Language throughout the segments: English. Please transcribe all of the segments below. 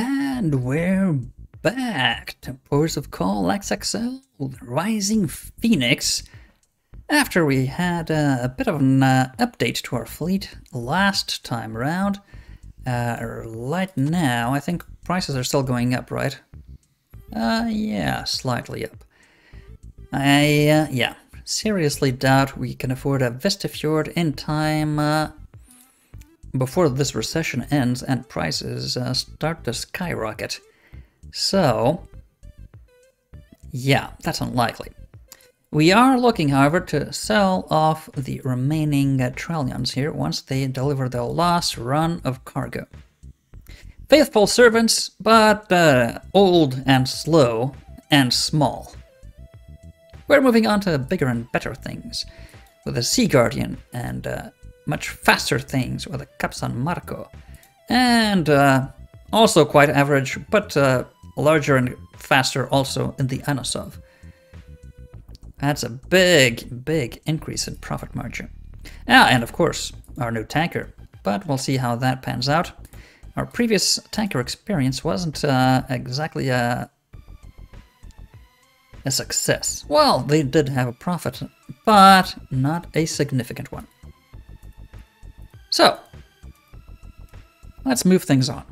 And we're back to Ports of Call XXL, Rising Phoenix. After we had uh, a bit of an uh, update to our fleet last time around, uh, right now I think prices are still going up, right? Uh, yeah, slightly up. I, uh, yeah, seriously doubt we can afford a Vistafjord in time uh, before this recession ends and prices uh, start to skyrocket. So, yeah, that's unlikely. We are looking, however, to sell off the remaining uh, Trallions here once they deliver their last run of cargo. Faithful servants, but uh, old and slow and small. We're moving on to bigger and better things, with the Sea Guardian and uh, much faster things with the Cap-San Marco, and uh, also quite average, but uh, larger and faster also in the Anosov. That's a big, big increase in profit margin. Ah, and of course, our new tanker, but we'll see how that pans out. Our previous tanker experience wasn't uh, exactly a, a success. Well, they did have a profit, but not a significant one. So, let's move things on.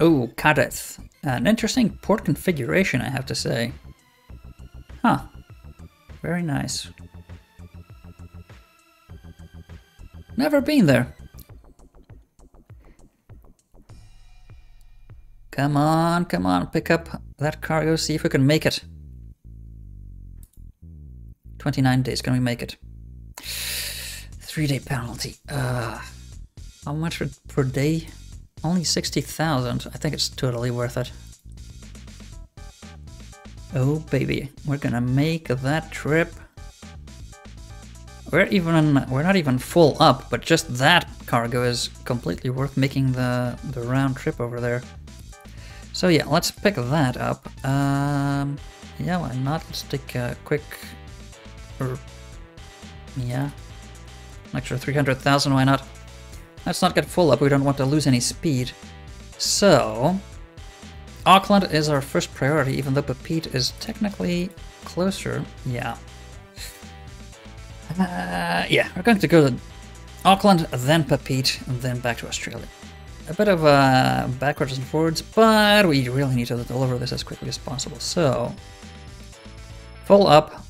Oh, Kadeth. An interesting port configuration, I have to say. Huh. Very nice. Never been there. Come on, come on, pick up that cargo, see if we can make it. 29 days, can we make it? Three day penalty. Uh, how much per day? Only 60,000. I think it's totally worth it. Oh baby, we're gonna make that trip. We're even we're not even full up, but just that cargo is completely worth making the the round trip over there. So yeah, let's pick that up. Um, yeah, why not? Let's take a quick, or yeah, an extra 300,000. Why not? Let's not get full up. We don't want to lose any speed. So, Auckland is our first priority, even though Papeete is technically closer. Yeah. Uh, yeah, we're going to go to Auckland, then Papeete, and then back to Australia. A bit of uh, backwards and forwards, but we really need to deliver this as quickly as possible. So, full up,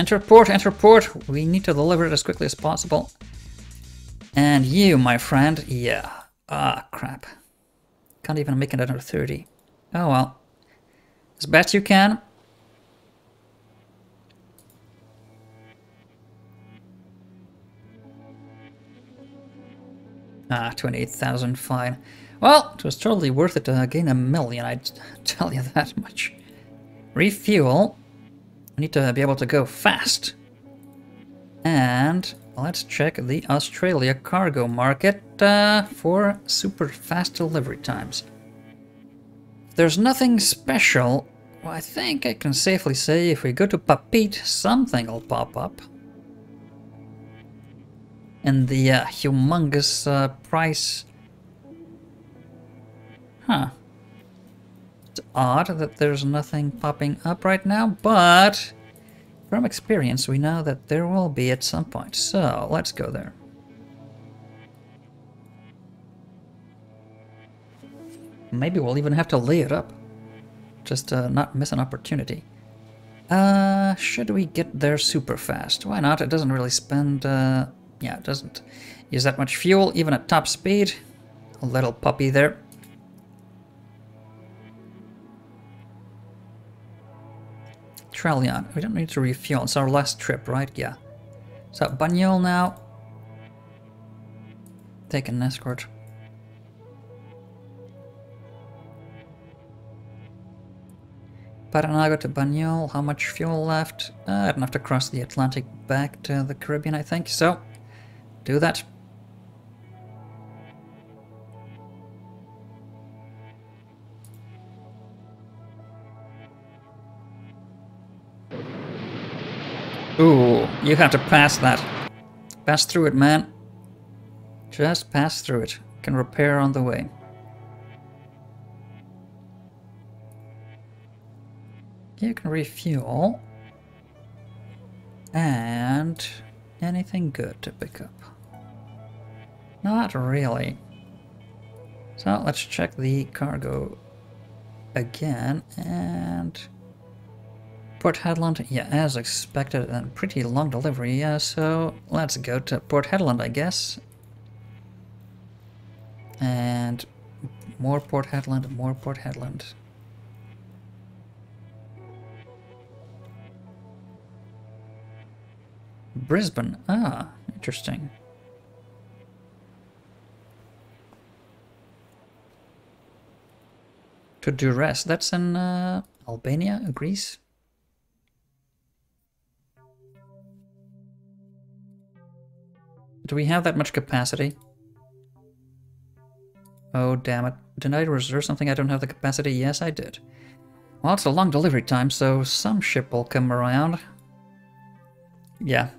Enter port, enter port. We need to deliver it as quickly as possible. And you, my friend, yeah. Ah, crap. Can't even make it under 30. Oh well. As best you can. Ah, 28,000, fine. Well, it was totally worth it to gain a million, I'd tell you that much. Refuel. We need to be able to go fast. And let's check the Australia cargo market uh, for super fast delivery times. there's nothing special, well, I think I can safely say if we go to Papeete, something will pop up. And the uh, humongous uh, price... Huh odd that there's nothing popping up right now, but from experience we know that there will be at some point. So let's go there. Maybe we'll even have to lay it up. Just to not miss an opportunity. Uh, should we get there super fast? Why not? It doesn't really spend, uh, yeah, it doesn't use that much fuel, even at top speed. A little puppy there. Trallion. We don't need to refuel. It's our last trip, right? Yeah. So, Banjul now. Take an escort. Paranagua to Banjul. How much fuel left? Uh, I don't have to cross the Atlantic back to the Caribbean, I think. So, do that. Ooh, you have to pass that. Pass through it, man. Just pass through it. Can repair on the way. You can refuel. And anything good to pick up? Not really. So let's check the cargo again and Port Hedland, yeah, as expected, and pretty long delivery, yeah, so let's go to Port Hedland, I guess. And more Port Hedland, more Port Hedland. Brisbane, ah, interesting. To Durrës, that's in uh, Albania, Greece? Do we have that much capacity? Oh, damn it. Did I reserve something I don't have the capacity? Yes, I did. Well, it's a long delivery time, so some ship will come around. Yeah.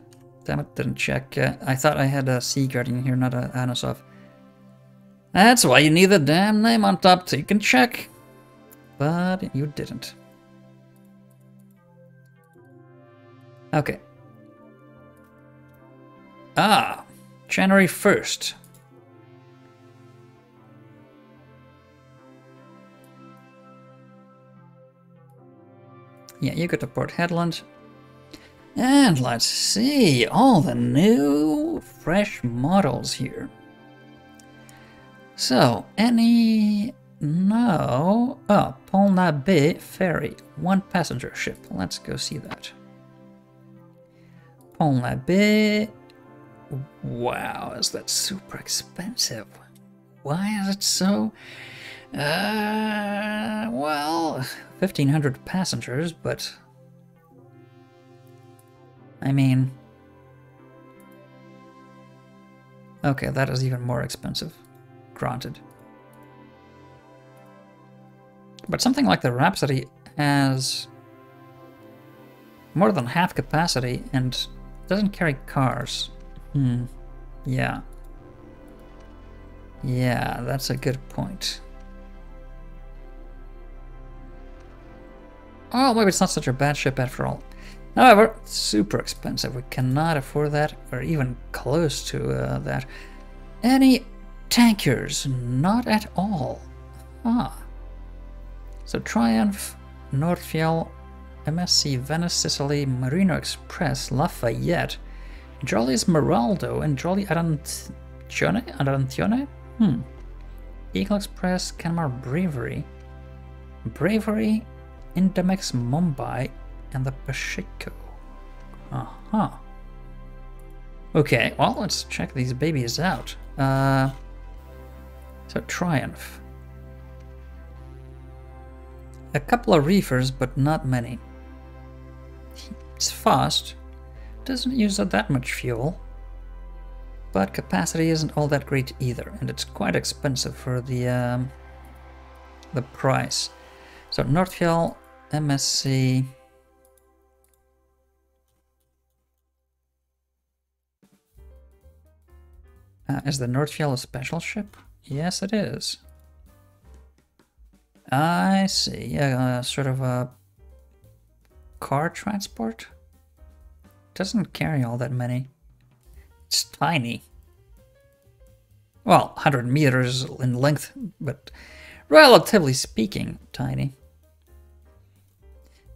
Damn it, didn't check. Uh, I thought I had a Sea Guardian here, not a Anosov. That's why you need the damn name on top so you can check. But you didn't. Okay. Ah, January 1st. Yeah, you go to Port Hedland. And let's see, all the new fresh models here. So, any... No... Oh, Poulna Bay Ferry, one passenger ship. Let's go see that. Poulna Bay Wow, is that super expensive? Why is it so? Uh, well, 1500 passengers, but. I mean. Okay, that is even more expensive. Granted. But something like the Rhapsody has more than half capacity and doesn't carry cars. Hmm. Yeah. Yeah, that's a good point. Oh, maybe it's not such a bad ship after all. However, super expensive. We cannot afford that, or even close to uh, that. Any tankers? Not at all. Ah. So Triumph, Nordfjell, MSC Venice, Sicily, Marino Express, Lafayette, Jolly Esmeraldo and Jolly Arancione? Arancione? Hmm. Eagle Express, Canmar Bravery. Bravery, Indemex Mumbai, and the Pacheco. Uh-huh. Okay, well, let's check these babies out. Uh, so, Triumph. A couple of reefers, but not many. It's fast, doesn't use that much fuel, but capacity isn't all that great either, and it's quite expensive for the um, the price. So Nordfjell, MSC. Uh, is the Nordfjell a special ship? Yes, it is. I see. Uh, sort of a car transport doesn't carry all that many. It's tiny. Well, 100 meters in length, but relatively speaking, tiny.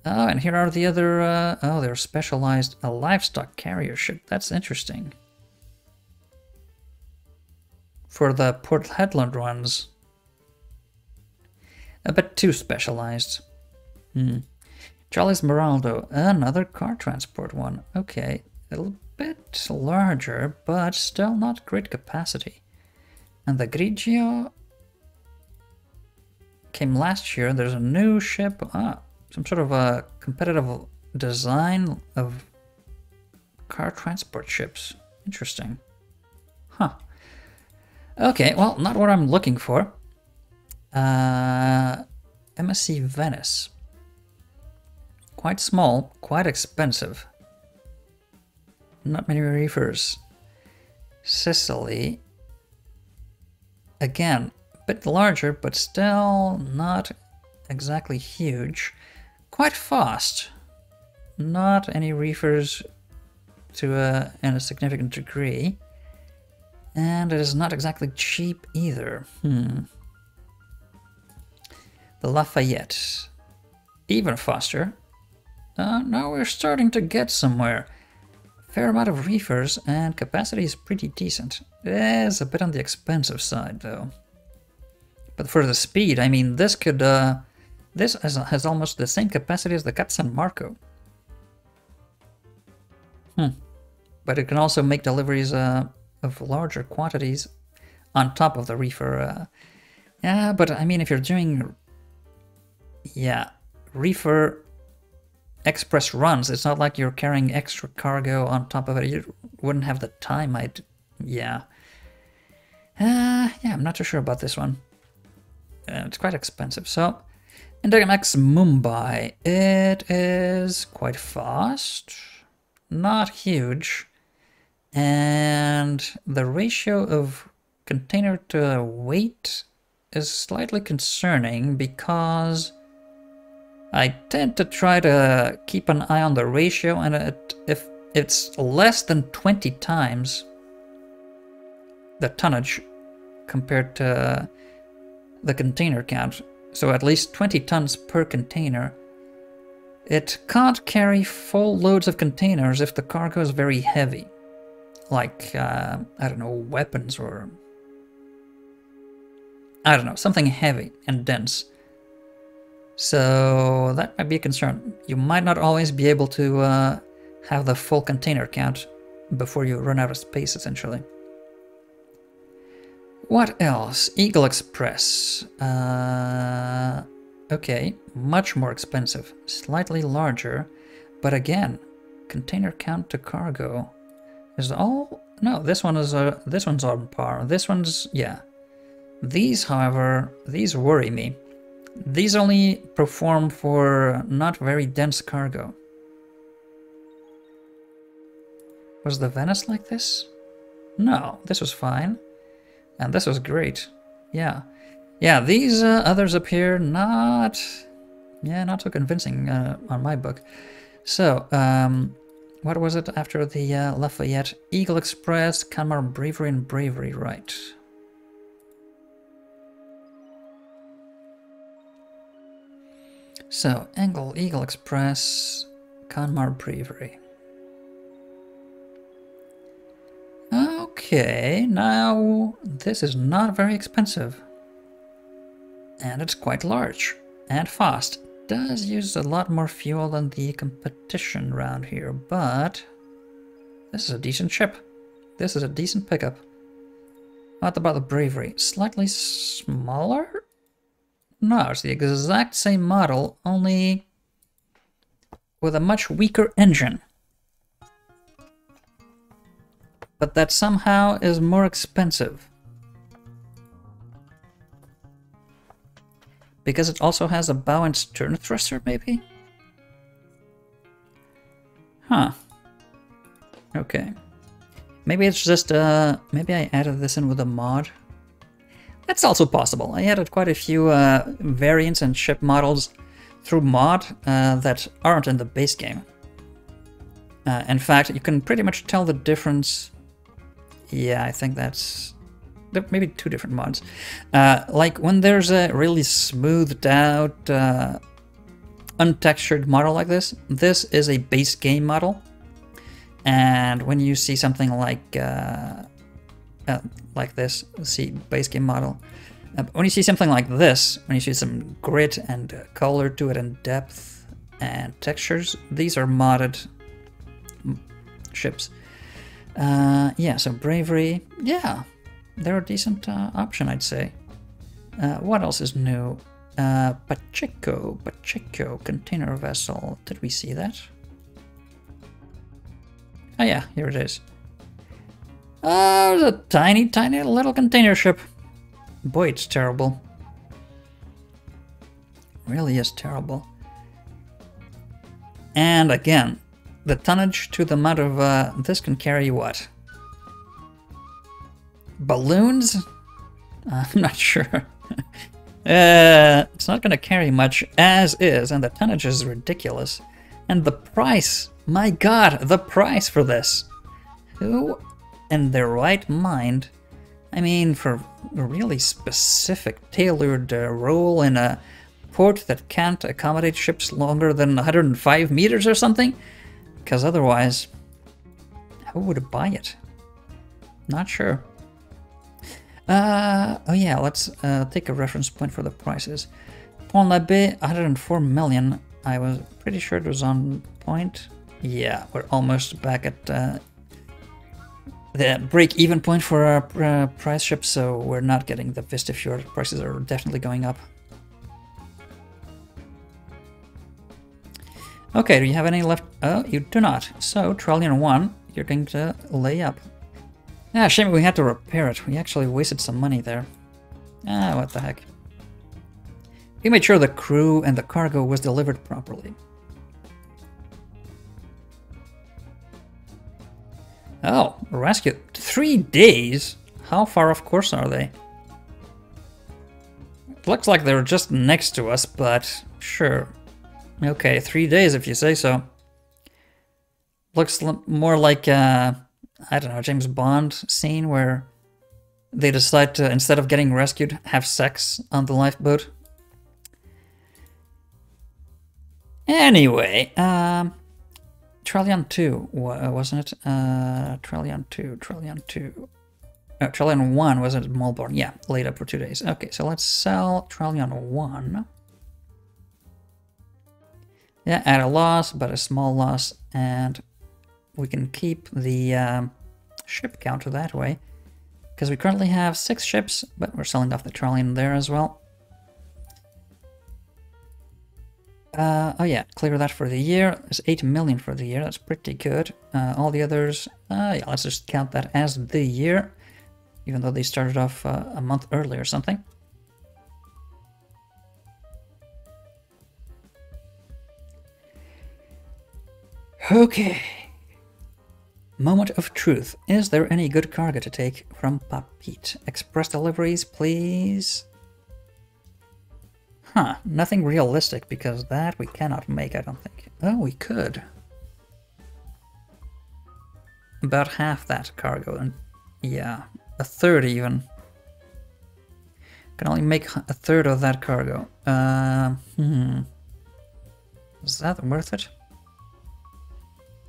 Oh, and here are the other, uh, oh, they're specialized a livestock carrier ship. That's interesting. For the Port Hedland ones. A bit too specialized. Hmm. Jolly Esmeraldo, another car transport one. Okay, a little bit larger, but still not great capacity. And the Grigio came last year. There's a new ship, ah, some sort of a competitive design of car transport ships. Interesting. Huh. Okay, well, not what I'm looking for. Uh, MSC Venice. Quite small, quite expensive. not many reefers. Sicily, again, a bit larger, but still not exactly huge. Quite fast. Not any reefers to a, in a significant degree. And it is not exactly cheap either. Hmm. The Lafayette. Even faster. Uh, now we're starting to get somewhere. Fair amount of reefers and capacity is pretty decent. It is a bit on the expensive side though. But for the speed, I mean, this could, uh, this has, has almost the same capacity as the Cap San Marco. Hmm. But it can also make deliveries uh, of larger quantities on top of the reefer. Uh, yeah, but I mean, if you're doing, yeah, reefer express runs, it's not like you're carrying extra cargo on top of it. You wouldn't have the time. I'd, yeah. Uh, yeah, I'm not too sure about this one. Uh, it's quite expensive. So, Indegamax Mumbai. It is quite fast, not huge, and the ratio of container to weight is slightly concerning because I tend to try to keep an eye on the ratio, and it, if it's less than 20 times the tonnage compared to the container count, so at least 20 tons per container, it can't carry full loads of containers if the cargo is very heavy. Like, uh, I don't know, weapons or... I don't know, something heavy and dense. So that might be a concern. You might not always be able to uh, have the full container count before you run out of space, essentially. What else? Eagle Express. Uh, okay, much more expensive, slightly larger, but again, container count to cargo is it all. No, this one is uh, this one's on par. This one's yeah. These, however, these worry me. These only perform for not very dense cargo. Was the Venice like this? No, this was fine. And this was great. Yeah. Yeah, these uh, others appear not... Yeah, not so convincing uh, on my book. So, um, what was it after the uh, Lafayette? Eagle Express, Canmar Bravery and Bravery, right. So, Angle Eagle Express, Canmar Bravery. Okay, now this is not very expensive. And it's quite large and fast. Does use a lot more fuel than the competition around here, but this is a decent ship. This is a decent pickup. What about the Bravery? Slightly smaller? No, it's the exact same model, only with a much weaker engine. But that somehow is more expensive. Because it also has a bow and stern thruster, maybe? Huh. Okay. Maybe it's just, uh, maybe I added this in with a mod. That's also possible. I added quite a few uh, variants and ship models through mod uh, that aren't in the base game. Uh, in fact, you can pretty much tell the difference. Yeah, I think that's maybe two different mods. Uh, like when there's a really smoothed out, uh, untextured model like this, this is a base game model. And when you see something like uh, uh, like this, see base game model. Uh, when you see something like this, when you see some grit and color to it and depth and textures, these are modded ships. Uh, yeah, so Bravery, yeah, they're a decent uh, option, I'd say. Uh, what else is new? Pacheco, Pacheco container vessel. Did we see that? Oh yeah, here it is. Oh, the tiny, tiny little container ship. Boy, it's terrible. Really is terrible. And again, the tonnage to the amount of uh, this can carry what? Balloons? I'm not sure. uh, it's not going to carry much as is, and the tonnage is ridiculous. And the price, my god, the price for this. Who in their right mind, I mean, for a really specific, tailored uh, role in a port that can't accommodate ships longer than 105 meters or something? Because otherwise, who would buy it? Not sure. Uh, oh yeah, let's uh, take a reference point for the prices. Pont l'Abbé, 104 million. I was pretty sure it was on point. Yeah, we're almost back at uh, the break-even point for our uh, price ship, so we're not getting the Vista Fjord. Prices are definitely going up. Okay, do you have any left? Oh, you do not. So, Trillion 1, you're going to lay up. Ah, shame we had to repair it. We actually wasted some money there. Ah, what the heck. We made sure the crew and the cargo was delivered properly. Oh, rescue. Three days? How far off course are they? It looks like they're just next to us, but sure. Okay, three days if you say so. Looks more like, uh, I don't know, James Bond scene where they decide to, instead of getting rescued, have sex on the lifeboat. Anyway, um, Trillion 2, wasn't it? Uh, Trillion 2, Trillion 2. Oh, Trillion 1 was Melbourne? Yeah, laid up for two days. Okay, so let's sell Trillion 1. Yeah, at a loss, but a small loss, and we can keep the um, ship counter that way. Because we currently have six ships, but we're selling off the Trillion there as well. Uh, oh yeah, clear that for the year. It's 8 million for the year, that's pretty good. Uh, all the others, uh, yeah, let's just count that as the year, even though they started off uh, a month early or something. Okay. Moment of truth. Is there any good cargo to take from Papeete? Express deliveries, please. Huh, nothing realistic because that we cannot make, I don't think. Oh, we could. About half that cargo, and yeah, a third even. Can only make a third of that cargo. Uh, hmm. Is that worth it?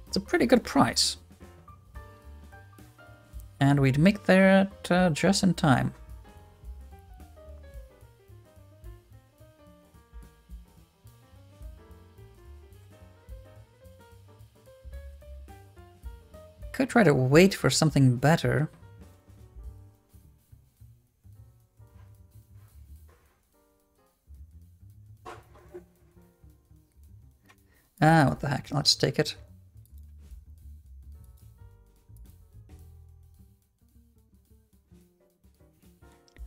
It's a pretty good price. And we'd make that uh, just in time. Could try to wait for something better. Ah, what the heck, let's take it.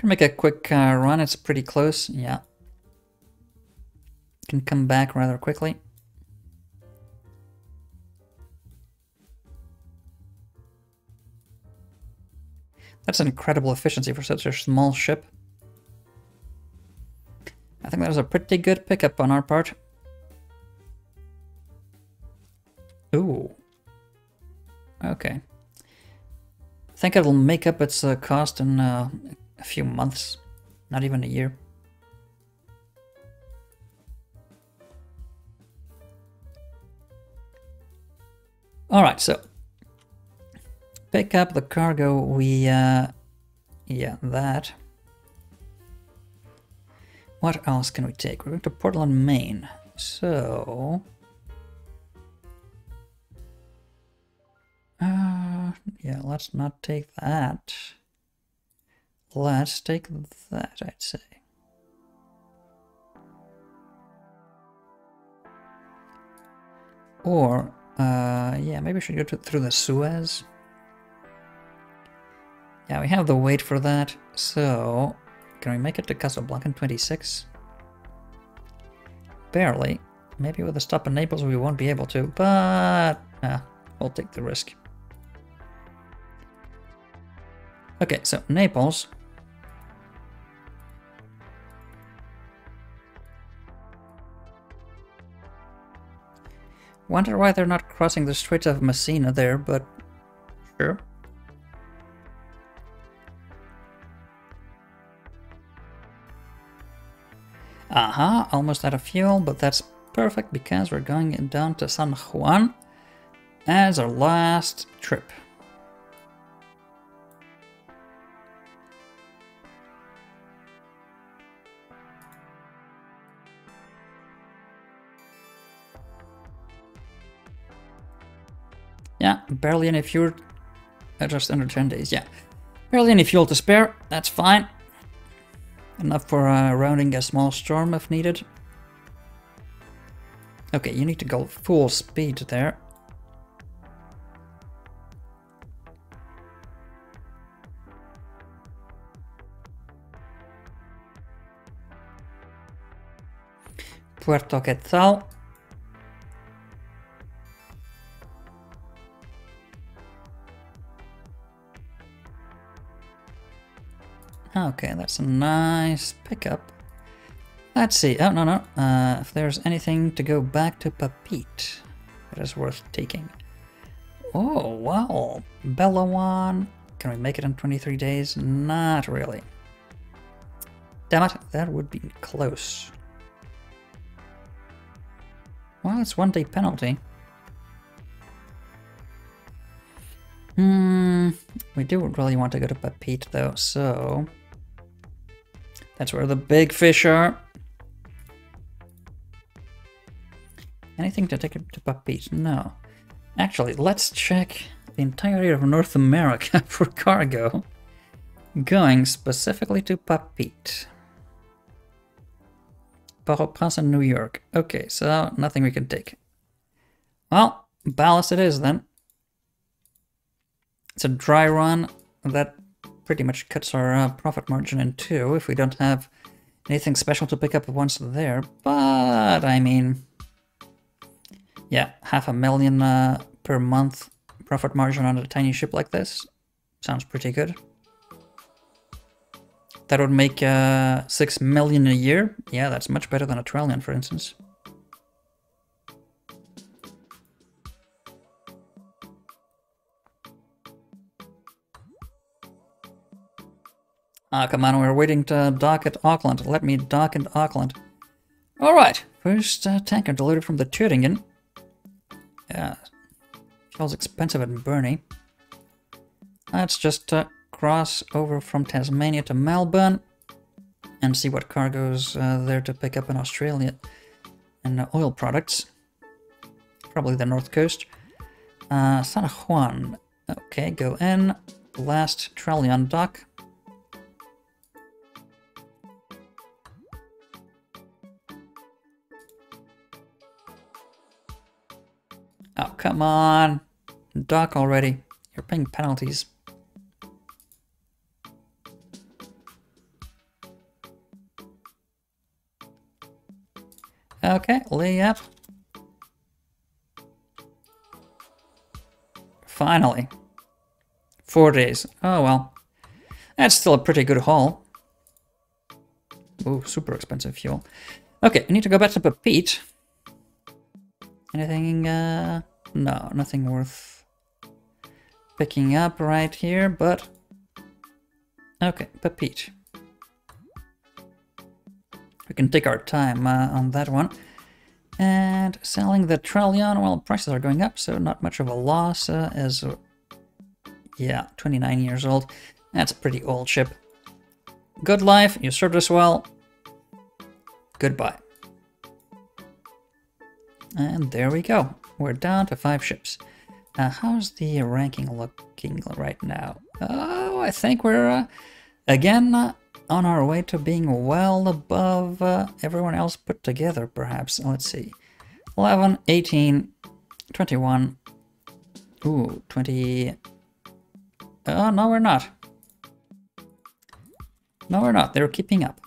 Make a quick uh, run, it's pretty close, yeah. Can come back rather quickly. That's incredible efficiency for such a small ship. I think that was a pretty good pickup on our part. Ooh. Okay. I think it'll make up its uh, cost in uh, a few months, not even a year. All right, so pick up the cargo. We, uh, yeah, that. What else can we take? We're going to Portland, Maine. So, uh, yeah, let's not take that. Let's take that, I'd say. Or, uh, yeah, maybe we should go to, through the Suez. Yeah, we have the weight for that, so can we make it to Casablanca in 26? Barely. maybe with a stop in Naples we won't be able to, but uh, we'll take the risk. Okay, so Naples. Wonder why they're not crossing the Straits of Messina there, but sure. Aha, almost out of fuel, but that's perfect because we're going down to San Juan as our last trip. Barely any fuel. Uh, just under 10 days, yeah. Barely any fuel to spare, that's fine. Enough for uh, rounding a small storm if needed. Okay, you need to go full speed there. Puerto Quetzal. Okay, that's a nice pickup. Let's see. Oh, no, no. Uh, if there's anything to go back to Papeete, it is worth taking. Oh, wow. Belawan. Can we make it in 23 days? Not really. Damn it, that would be close. Well, it's one day penalty. Hmm, we do really want to go to Papeete though, so... That's where the big fish are. Anything to take it to Papeete? No. Actually, let's check the entirety of North America for cargo. Going specifically to Papeete. Port-au-Prince and New York. Okay, so nothing we can take. Well, ballast it is then. It's a dry run that pretty much cuts our uh, profit margin in two if we don't have anything special to pick up once there. But, I mean, yeah, half a million uh, per month profit margin on a tiny ship like this sounds pretty good. That would make uh, 6 million a year. Yeah, that's much better than a trillion, for instance. Ah, come on, we're waiting to dock at Auckland. Let me dock at Auckland. Alright, first uh, tanker delivered from the Turingen. Yeah, feels expensive at Burnie. Let's just uh, cross over from Tasmania to Melbourne and see what cargo's uh, there to pick up in Australia and uh, oil products. Probably the north coast. Uh, San Juan. Okay, go in. Last trolley on dock. Oh, come on. Dock already. You're paying penalties. Okay, lay up. Finally. Four days. Oh well. That's still a pretty good haul. Oh, super expensive fuel. Okay, I need to go back to Papeete. Anything, uh... No, nothing worth picking up right here, but... Okay, Papeete. We can take our time uh, on that one. And selling the Trallion, well, prices are going up, so not much of a loss uh, as... Yeah, 29 years old. That's a pretty old ship. Good life, you served us well. Goodbye. And there we go. We're down to five ships. Uh, how's the ranking looking right now? Oh, I think we're, uh, again, uh, on our way to being well above uh, everyone else put together, perhaps. Let's see. 11, 18, 21. Ooh, 20. Oh, no, we're not. No, we're not. They're keeping up.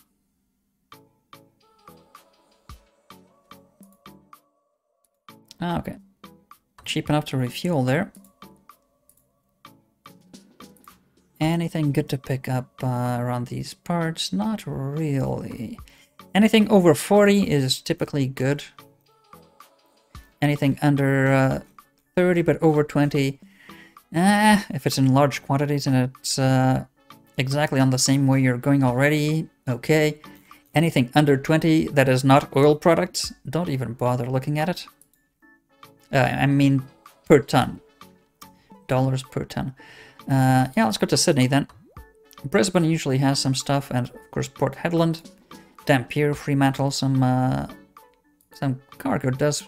Ah, okay. Cheap enough to refuel there. Anything good to pick up uh, around these parts? Not really. Anything over 40 is typically good. Anything under uh, 30 but over 20, eh, if it's in large quantities and it's uh, exactly on the same way you're going already, okay. Anything under 20 that is not oil products, don't even bother looking at it. Uh, I mean per ton. Dollars per ton. Uh, yeah, let's go to Sydney then. Brisbane usually has some stuff, and of course Port Hedland, Dampier, Fremantle, some uh, some cargo does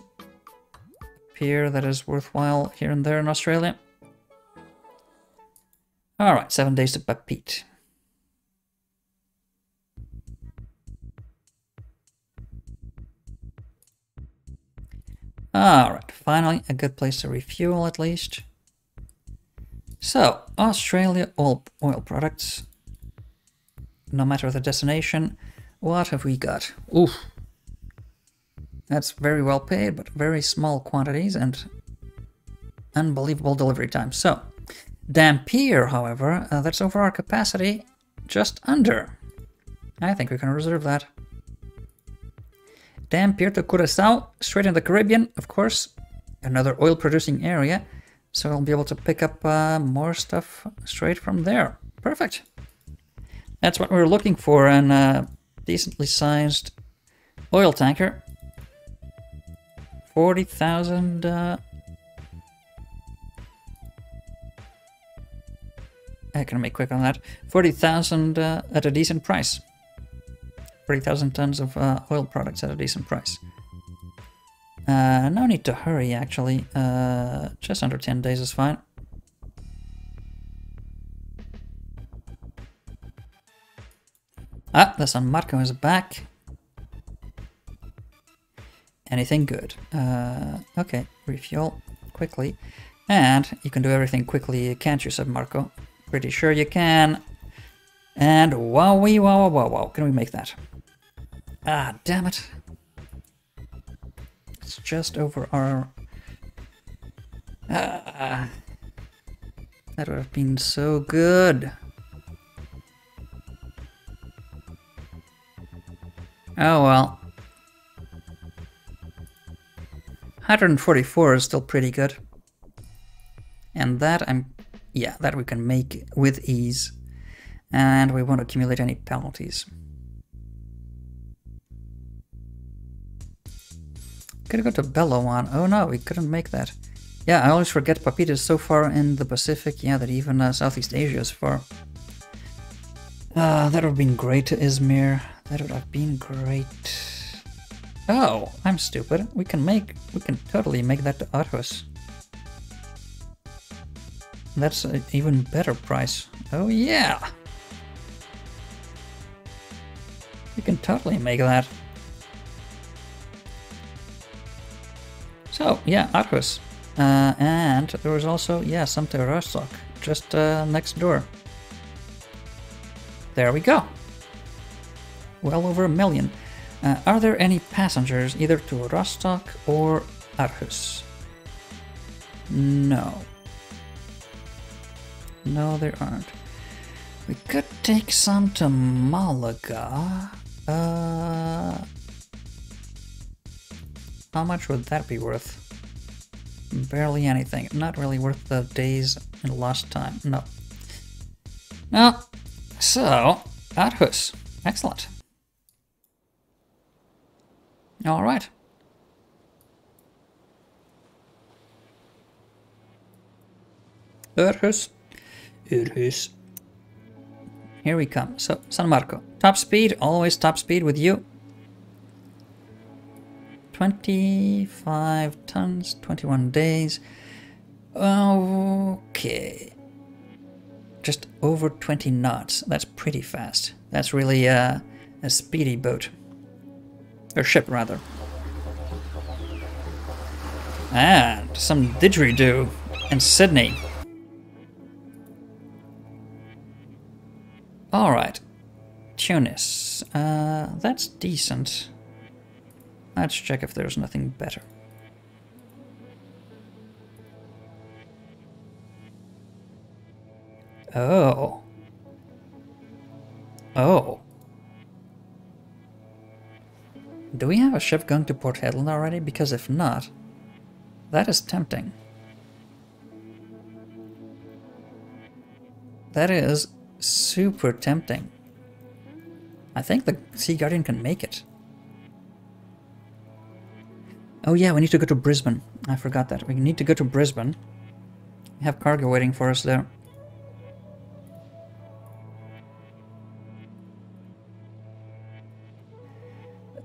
appear that is worthwhile here and there in Australia. Alright, seven days to Papeete. Alright, finally a good place to refuel at least. So, Australia oil, oil products. No matter the destination, what have we got? Oof. That's very well paid, but very small quantities and unbelievable delivery time. So, Dampier, however, uh, that's over our capacity, just under. I think we can reserve that. Dampier to Curacao, straight in the Caribbean, of course. Another oil producing area. So I'll be able to pick up uh, more stuff straight from there. Perfect. That's what we are looking for, a uh, decently sized oil tanker. 40,000... Uh... I can make quick on that. 40,000 uh, at a decent price. 40,000 tons of uh, oil products at a decent price. Uh, no need to hurry, actually. Uh, just under 10 days is fine. Ah, the San Marco is back. Anything good. Uh, okay, refuel quickly. And you can do everything quickly, can't you, San Marco? Pretty sure you can. And wowie wow wow wow, can we make that? Ah, damn it. It's just over our... Ah, that would have been so good. Oh well. 144 is still pretty good. And that I'm... Yeah, that we can make with ease. And we won't accumulate any penalties. Could go to Belawan. Oh no, we couldn't make that. Yeah, I always forget Papeete is so far in the Pacific, yeah, that even uh, Southeast Asia is far. Uh, that would have been great to Izmir. That would have been great. Oh, I'm stupid. We can make, we can totally make that to Aarhus. That's an even better price. Oh yeah! We can totally make that. So, yeah, Aarhus. Uh, and there was also, yeah, some to Rostock, just uh, next door. There we go. Well over a million. Uh, are there any passengers either to Rostock or Aarhus? No. No, there aren't. We could take some to Malaga. Uh, how much would that be worth? Barely anything. Not really worth the days and lost time. No. No. So, Aarhus. Excellent. All right. Aarhus. Aarhus. Here we come. So, San Marco. Top speed, always top speed with you. 25 tons, 21 days. Okay. Just over 20 knots. That's pretty fast. That's really uh, a speedy boat. Or ship, rather. And some didgeridoo in Sydney. Alright. Tunis. Uh, that's decent. Let's check if there's nothing better. Oh. Oh. Do we have a ship going to Port Hedland already? Because if not, that is tempting. That is super tempting. I think the Sea Guardian can make it. Oh yeah, we need to go to Brisbane. I forgot that. We need to go to Brisbane. We have cargo waiting for us there.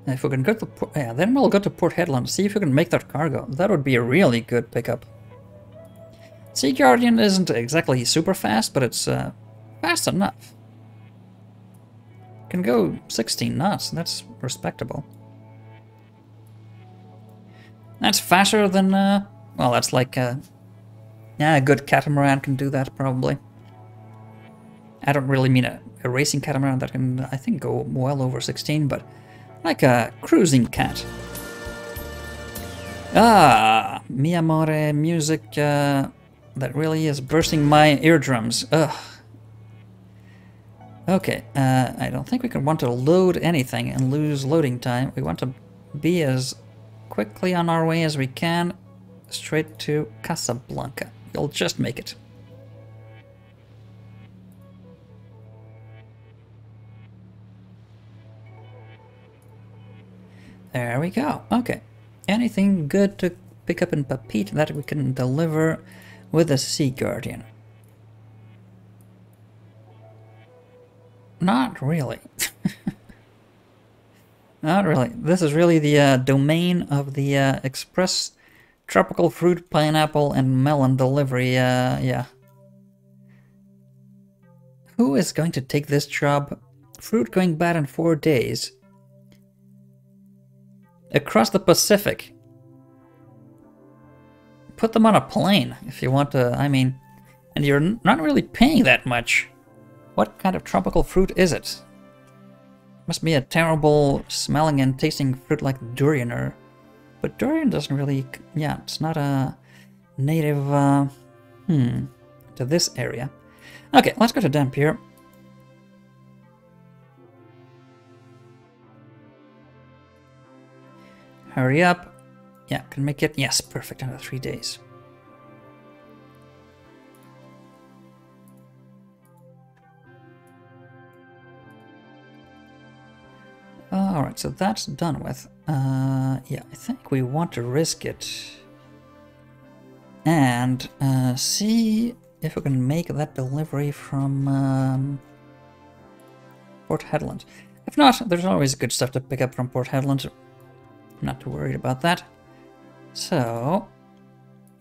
If we can go to Port, yeah, then we'll go to Port Hedland, see if we can make that cargo. That would be a really good pickup. Sea Guardian isn't exactly super fast, but it's uh, fast enough. Can go 16 knots, that's respectable. That's faster than, uh, well, that's like, uh, yeah, a good catamaran can do that, probably. I don't really mean a, a racing catamaran that can, I think, go well over 16, but like a cruising cat. Ah, Miyamore music uh, that really is bursting my eardrums. Ugh. Okay, uh, I don't think we can want to load anything and lose loading time. We want to be as quickly on our way as we can straight to Casablanca. You'll just make it. There we go. Okay. Anything good to pick up in Papeete that we can deliver with a Sea Guardian? Not really. Not really. This is really the uh, domain of the uh, express tropical fruit, pineapple, and melon delivery. Uh, yeah. Who is going to take this job? Fruit going bad in four days across the Pacific. Put them on a plane if you want to, I mean, and you're not really paying that much. What kind of tropical fruit is it? Must be a terrible smelling and tasting fruit like durian or... But durian doesn't really... Yeah, it's not a native... Uh, hmm... To this area. Okay, let's go to Dampier. Hurry up. Yeah, can make it. Yes, perfect. Another three days. Alright, so that's done with. Uh, yeah, I think we want to risk it. And uh, see if we can make that delivery from um, Port Hedland. If not, there's always good stuff to pick up from Port Hedland. I'm not too worried about that. So,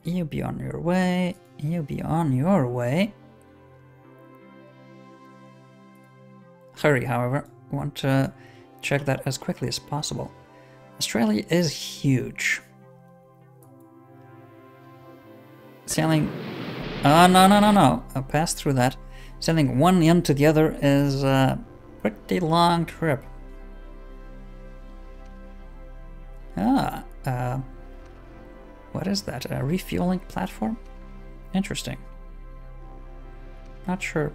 you be on your way, you be on your way. Hurry, however, want to check that as quickly as possible. Australia is huge. Sailing... Oh, no, no, no, no. I'll pass through that. Sailing one end to the other is a pretty long trip. Ah, uh, what is that? A refueling platform? Interesting. Not sure.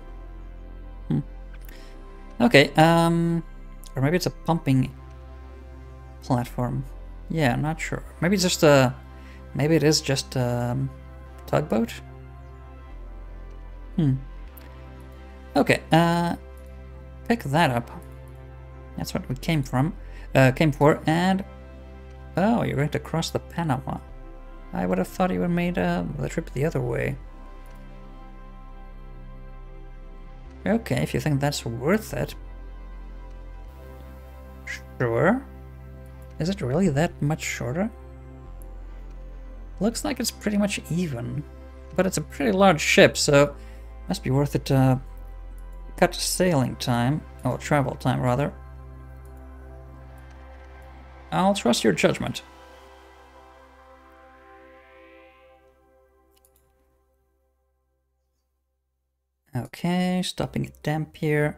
Hmm. Okay, um, or maybe it's a pumping platform. Yeah, I'm not sure. Maybe it's just a, maybe it is just a um, tugboat. Hmm. Okay, uh, pick that up. That's what we came from, uh, came for, and Oh, you're going to cross the Panama. I would have thought you would have made uh, the trip the other way. Okay, if you think that's worth it. Sure. Is it really that much shorter? Looks like it's pretty much even. But it's a pretty large ship, so must be worth it to cut sailing time, or travel time rather, I'll trust your judgment. Okay, stopping at Dampier.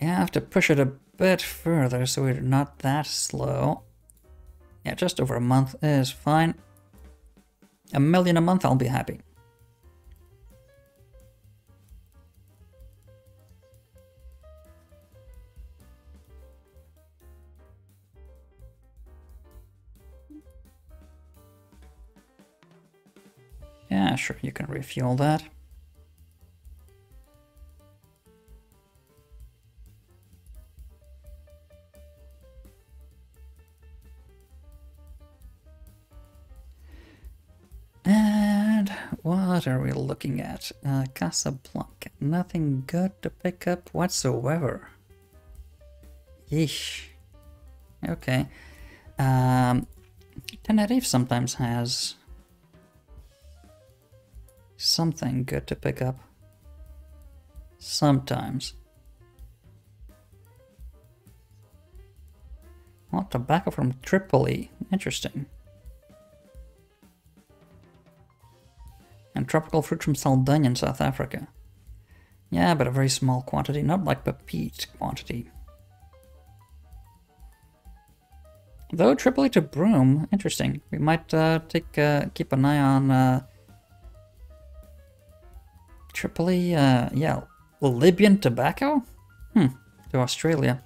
I have to push it a bit further so we're not that slow. Yeah, just over a month is fine. A million a month, I'll be happy. Yeah, sure, you can refuel that. What are we looking at? Uh, Casablanca. Nothing good to pick up whatsoever. Yeesh. Okay. Um, Tenerife sometimes has something good to pick up. Sometimes. Well, tobacco from Tripoli. Interesting. Tropical fruit from Saldanha in South Africa. Yeah, but a very small quantity, not like Papeete quantity. Though Tripoli to Broome, interesting. We might uh, take uh, keep an eye on uh, Tripoli. Uh, yeah, Libyan tobacco. Hmm. To Australia.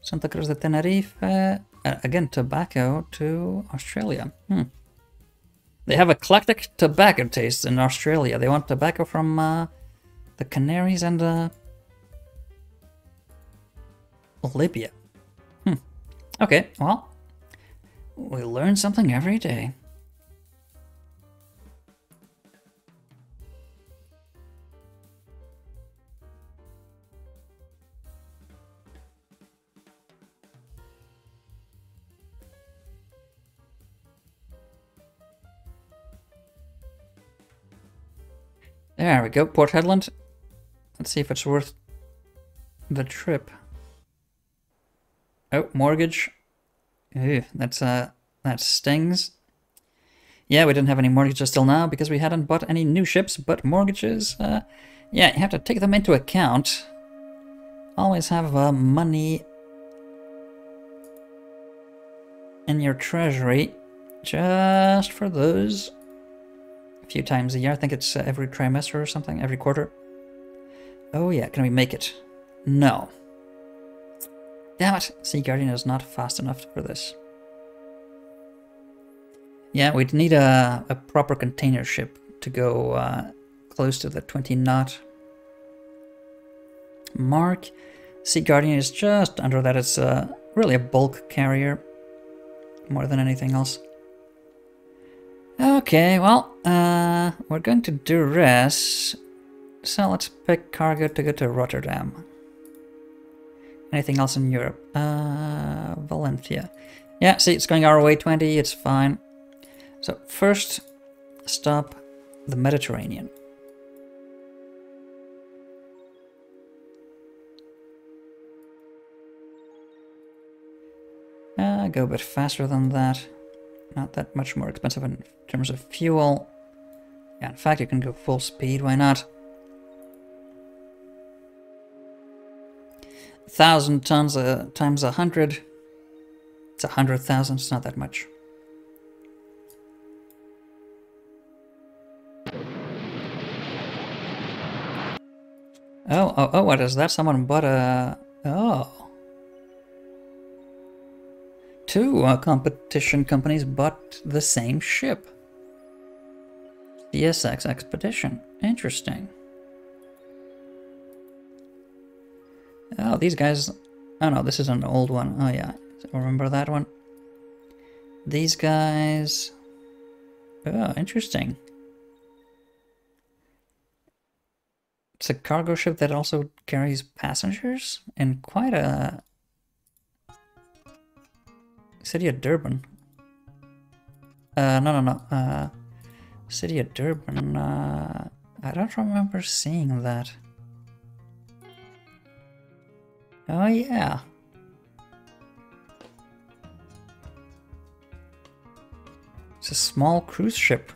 Santa Cruz de Tenerife. Uh, again, tobacco to Australia. Hmm. They have eclectic tobacco tastes in Australia. They want tobacco from uh, the Canaries and uh, Libya. Hmm. Okay, well, we learn something every day. There we go, Port Hedland. Let's see if it's worth the trip. Oh, mortgage. Ew, that's uh, that stings. Yeah, we didn't have any mortgages till now because we hadn't bought any new ships, but mortgages, uh, yeah, you have to take them into account. Always have uh, money in your treasury just for those a few times a year. I think it's uh, every trimester or something, every quarter. Oh yeah, can we make it? No. Damn it, Sea Guardian is not fast enough for this. Yeah, we'd need a, a proper container ship to go uh, close to the 20 knot mark. Sea Guardian is just under that. It's uh, really a bulk carrier more than anything else. Okay, well, uh, we're going to Durres. So let's pick cargo to go to Rotterdam. Anything else in Europe? Uh, Valencia. Yeah, see, it's going our way 20, it's fine. So first stop the Mediterranean. Uh, go a bit faster than that. Not that much more expensive in terms of fuel. Yeah, in fact, you can go full speed, why not? thousand tons uh, times a hundred. It's a hundred thousand. It's not that much. Oh, oh, oh, what is that? Someone bought a... Oh. Two uh, competition companies bought the same ship. CSX Expedition. Interesting. Oh, these guys... Oh no, this is an old one. Oh yeah, remember that one? These guys... Oh, interesting. It's a cargo ship that also carries passengers and quite a city of Durban. Uh, no, no, no. Uh, city of Durban. Uh, I don't remember seeing that. Oh, yeah. It's a small cruise ship.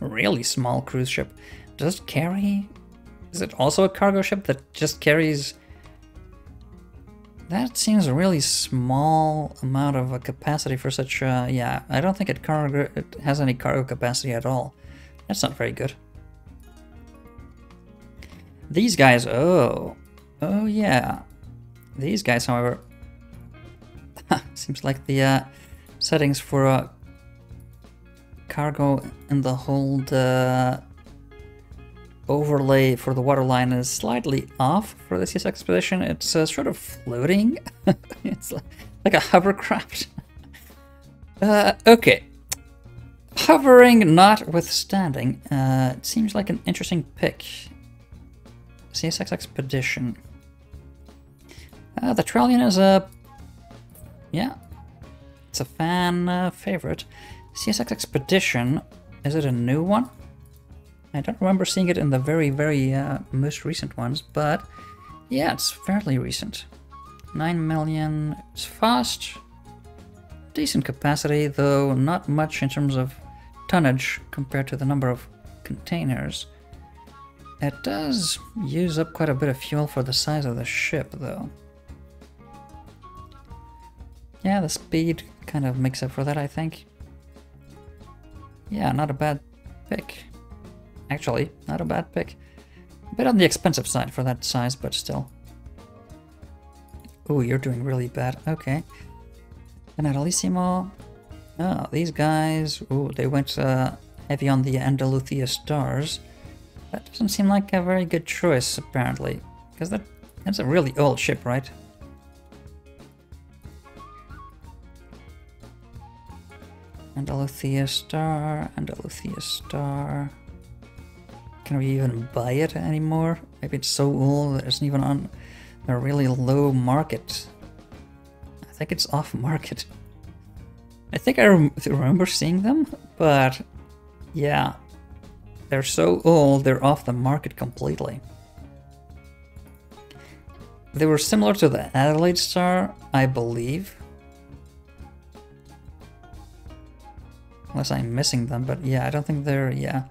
Really small cruise ship. Does it carry Is it also a cargo ship that just carries... That seems a really small amount of a capacity for such, uh, yeah, I don't think it, cargo, it has any cargo capacity at all. That's not very good. These guys, oh, oh yeah. These guys, however, seems like the uh, settings for uh, cargo in the hold uh, overlay for the waterline is slightly off for the CSX expedition. It's uh, sort of floating. it's like, like, a hovercraft. uh, okay. Hovering notwithstanding, uh, it seems like an interesting pick. CSX Expedition. Uh, the Trallian is a... Yeah. It's a fan uh, favorite. CSX Expedition, is it a new one? I don't remember seeing it in the very, very uh, most recent ones, but yeah, it's fairly recent. 9 million, it's fast, decent capacity, though not much in terms of tonnage compared to the number of containers. It does use up quite a bit of fuel for the size of the ship, though. Yeah, the speed kind of makes up for that, I think. Yeah, not a bad pick. Actually, not a bad pick. A bit on the expensive side for that size, but still. Oh, you're doing really bad. Okay. Generalissimo. Oh, these guys. Oh, they went uh, heavy on the Andalucia stars. That doesn't seem like a very good choice, apparently. Because that, that's a really old ship, right? Andalucia star, Andalucia star. Can we even buy it anymore? Maybe it's so old that it's even on a really low market. I think it's off market. I think I rem remember seeing them, but yeah, they're so old, they're off the market completely. They were similar to the Adelaide Star, I believe. Unless I'm missing them, but yeah, I don't think they're, yeah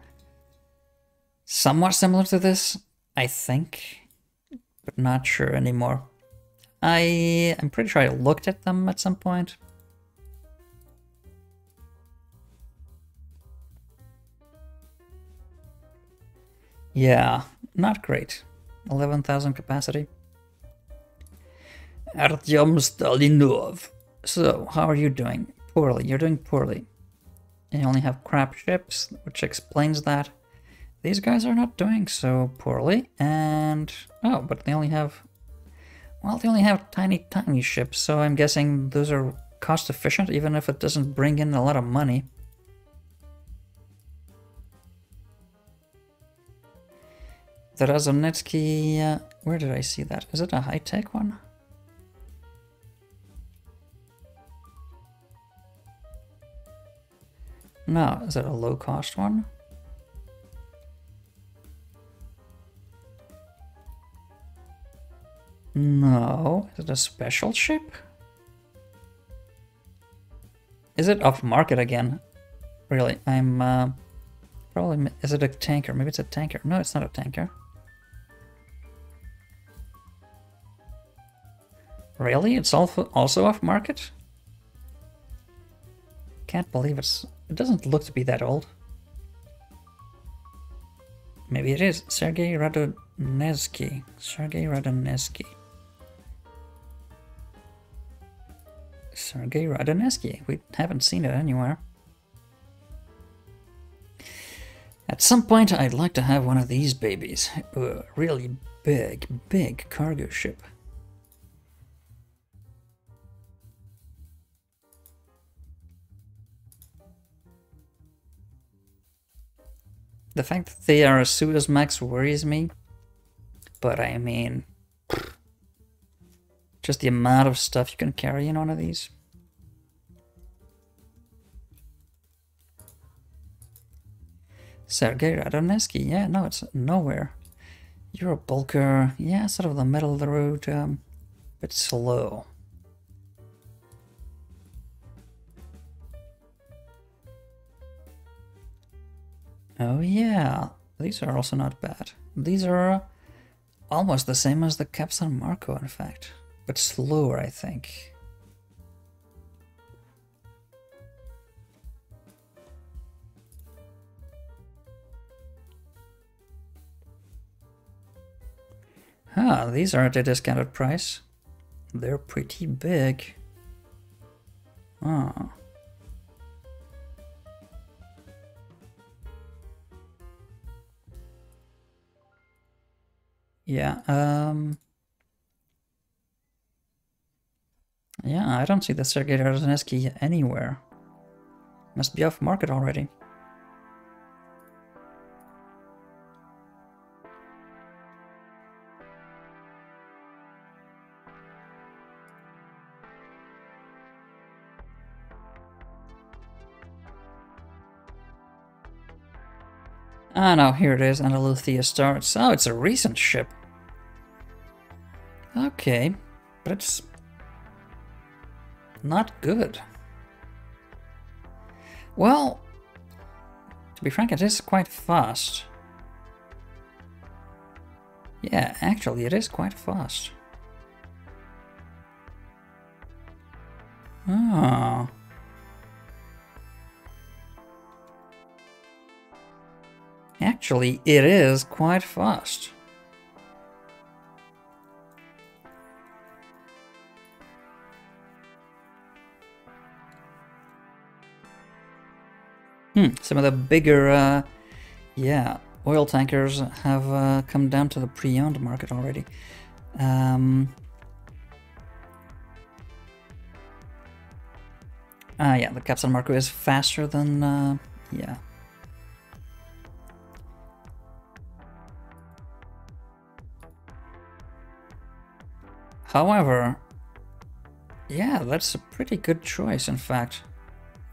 somewhat similar to this, I think, but not sure anymore. I I'm pretty sure I looked at them at some point. Yeah, not great. 11,000 capacity. Artyom Stalinov. So, how are you doing? Poorly. You're doing poorly. You only have crap ships, which explains that. These guys are not doing so poorly, and... Oh, but they only have... Well, they only have tiny, tiny ships, so I'm guessing those are cost efficient, even if it doesn't bring in a lot of money. The Razonetsky... Uh, where did I see that? Is it a high-tech one? No, is it a low-cost one? No. Is it a special ship? Is it off market again? Really, I'm uh, probably. Is it a tanker? Maybe it's a tanker. No, it's not a tanker. Really? It's also also off market? Can't believe it's. It doesn't look to be that old. Maybe it is. Sergei Radonesky. Sergei Radonesky. Sergei Radonesky. We haven't seen it anywhere. At some point, I'd like to have one of these babies. A really big, big cargo ship. The fact that they are a Suezmax worries me, but I mean, just the amount of stuff you can carry in one of these. Sergei Radonesky, yeah, no, it's nowhere. You're a bulker, yeah, sort of the middle of the road, um, slow. Oh yeah, these are also not bad. These are almost the same as the Captain Marco, in fact, but slower, I think. Ah, these are at a discounted price. They're pretty big. Ah. Yeah, um... Yeah, I don't see the Sergei Rozhansky anywhere. Must be off market already. Ah, no, here it is, Andalucia starts. Oh, it's a recent ship. Okay, but it's not good. Well, to be frank, it is quite fast. Yeah, actually, it is quite fast. Oh. Actually, it is quite fast. Some of the bigger, uh, yeah, oil tankers have uh, come down to the pre-owned market already. Um, ah, yeah, the Captain Marco is faster than, uh, yeah. However, yeah, that's a pretty good choice, in fact.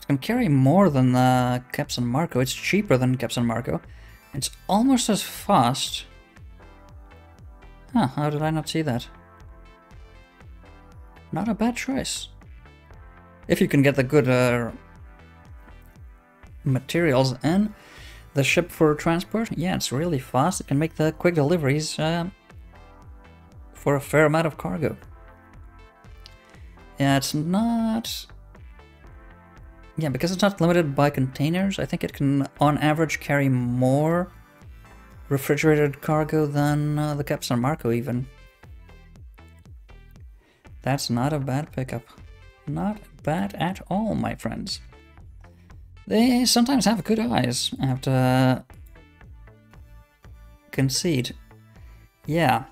It can carry more than uh, Captain Marco. It's cheaper than Captain Marco. It's almost as fast. Huh, how did I not see that? Not a bad choice. If you can get the good uh, materials and the ship for transport, yeah, it's really fast. It can make the quick deliveries uh, for a fair amount of cargo. Yeah, it's not yeah, because it's not limited by containers, I think it can, on average, carry more refrigerated cargo than uh, the Captain Marco even. That's not a bad pickup. Not bad at all, my friends. They sometimes have good eyes, I have to concede. Yeah.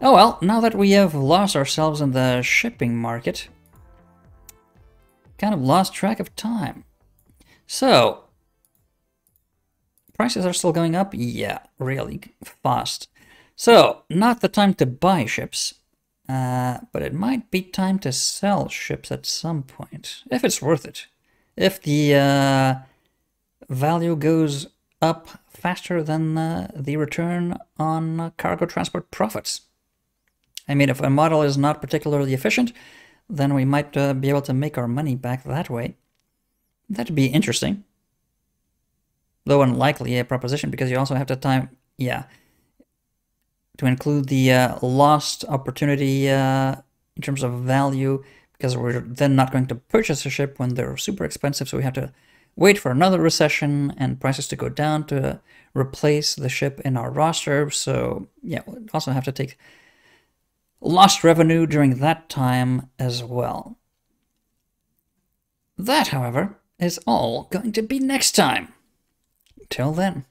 Oh well, now that we have lost ourselves in the shipping market, kind of lost track of time. So, prices are still going up? Yeah, really fast. So, not the time to buy ships, uh, but it might be time to sell ships at some point, if it's worth it. If the uh, value goes up faster than uh, the return on cargo transport profits. I mean, if a model is not particularly efficient, then we might uh, be able to make our money back that way. That'd be interesting. Though unlikely a proposition because you also have to time, yeah, to include the uh, lost opportunity uh, in terms of value because we're then not going to purchase a ship when they're super expensive, so we have to wait for another recession and prices to go down to replace the ship in our roster. So yeah, we'll also have to take lost revenue during that time as well. That, however, is all going to be next time. Till then.